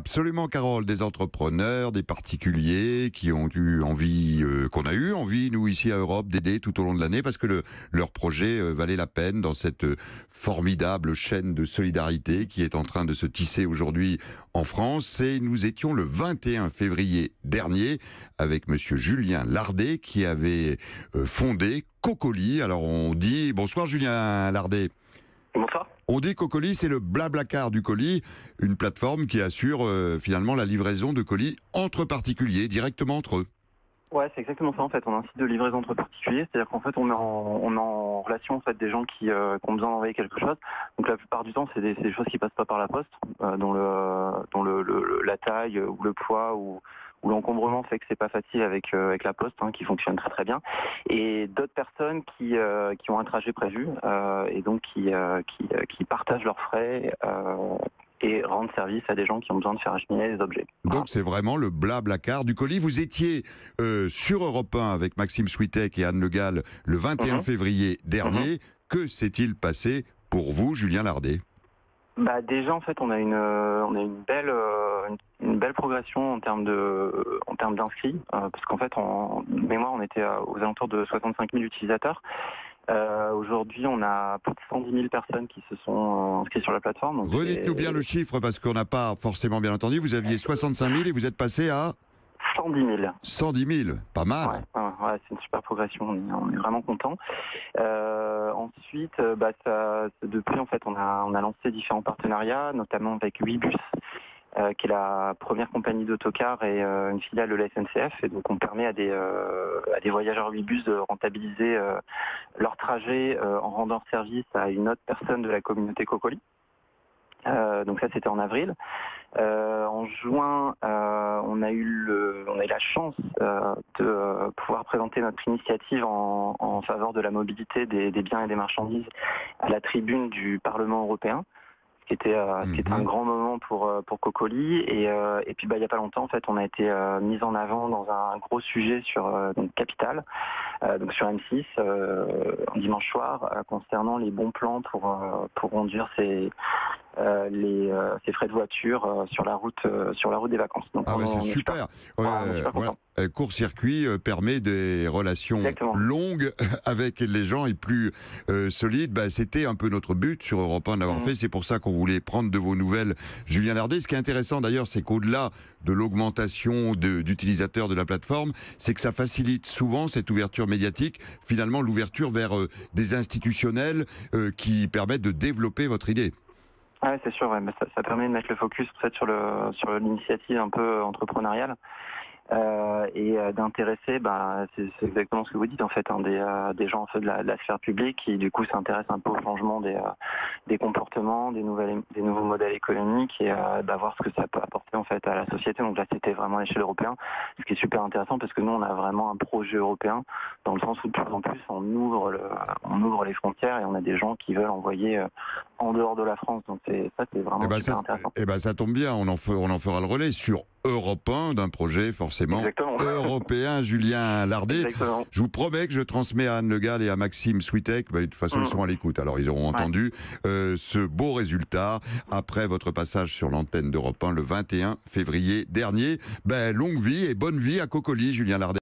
Absolument, Carole, des entrepreneurs, des particuliers qui ont eu envie, euh, qu'on a eu envie, nous ici à Europe, d'aider tout au long de l'année parce que le, leur projet euh, valait la peine dans cette euh, formidable chaîne de solidarité qui est en train de se tisser aujourd'hui en France. Et nous étions le 21 février dernier avec Monsieur Julien Lardet qui avait fondé Cocoli. Alors on dit bonsoir Julien Lardet. Bonsoir. On dit qu'Ocoli, c'est le Blablacar du colis, une plateforme qui assure euh, finalement la livraison de colis entre particuliers, directement entre eux. Ouais, c'est exactement ça en fait. On a un site de livraison entre particuliers, c'est-à-dire qu'en fait on est en, on en relation en fait des gens qui, euh, ont besoin d'envoyer quelque chose. Donc la plupart du temps c'est des, choses qui passent pas par la poste, euh, dont la taille ou le poids ou où l'encombrement fait que c'est pas facile avec euh, avec la poste, hein, qui fonctionne très très bien, et d'autres personnes qui euh, qui ont un trajet prévu euh, et donc qui qui, qui partagent leurs frais et rendent service à des gens qui ont besoin de faire acheminer des objets. Donc c'est vraiment le blabla-car du colis. Vous étiez sur Europe 1 avec Maxime Switek et Anne Le Gall le 21 mhm. février dernier. Mhm. Que s'est-il passé pour vous, Julien Lardet? Bah déjà en fait on a une on a une belle une belle progression en termes de en termes d'inscrits euh, parce qu'en fait en mémoire on était aux alentours de 65 000 utilisateurs. Euh, Aujourd'hui, on a plus de 110 000 personnes qui se sont euh, inscrites sur la plateforme. Redites-nous bien le chiffre parce qu'on n'a pas forcément bien entendu. Vous aviez 65 000 et vous êtes passé à 110 000. 110 000, pas mal. Ouais, c'est une super progression, on est, vraiment content. Euh, ensuite, euh, bah, depuis, en fait, on a, lancé différents partenariats, notamment avec Webus, euh, qui est la première compagnie d'autocar et une filiale de la SNCF. Et donc on permet à des, voyageurs bus de rentabiliser leur trajet en rendant service à une autre personne de la communauté Cocoli. Donc ça c'était en avril. en juin, on a eu le, on a eu la chance de pouvoir présenter notre initiative en, en faveur de la mobilité des, des, biens et des marchandises à la tribune du Parlement européen qui était, euh, un mhm. grand moment pour euh, pour Cocoli et, euh, et puis bah il y a pas longtemps en fait on a été mis en avant dans un gros sujet sur donc Capital donc sur M6 un dimanche soir concernant les bons plans pour pour conduire ces les, ces frais de voiture sur la route sur la route des vacances. Donc, ah ouais, c'est super. Court-circuit permet des relations longues avec les gens et plus solides. Bah, C'était un peu notre but sur Europe 1 d'avoir mhm. fait. C'est pour ça qu'on voulez prendre de vos nouvelles, Julien Lardet. Ce qui est intéressant d'ailleurs, c'est qu'au-delà de l'augmentation d'utilisateurs de, la plateforme, c'est que ça facilite souvent cette ouverture médiatique, finalement l'ouverture vers euh, des institutionnels euh, qui permettent de développer votre idée. Oui, c'est sûr, ça, permet de mettre le focus peut-être sur le sur l'initiative un peu entrepreneuriale. Euh, et euh, d'intéresser, bah, c'est exactement ce que vous dites en fait, hein, des, euh, des gens en fait de la, de la, sphère publique qui du coup s'intéressent un peu au changement des, des comportements, des nouvelles, des nouveaux modèles économiques et d'avoir ce que ça peut apporter en fait à la société. Donc là, c'était vraiment à l'échelle européenne, ce qui est super intéressant parce que nous, on a vraiment un projet européen dans le sens où de plus en plus on ouvre, le, on ouvre les frontières et on a des gens qui veulent envoyer en dehors de la France. Donc ça, c'est vraiment eh ben, super intéressant. Et eh ben ça tombe bien, on en, on en fera le relais sur européen d'un projet forcément européen, Julien Lardet. Je vous promets que je transmets à Anne Le Gall et à Maxime Switek, bah, de toute façon ils mm. sont à l'écoute, alors ils auront entendu euh, ce beau résultat après votre passage sur l'antenne d'Europe 1 le 21 février dernier. Ben, longue vie et bonne vie à Cocoli, Julien Lardet.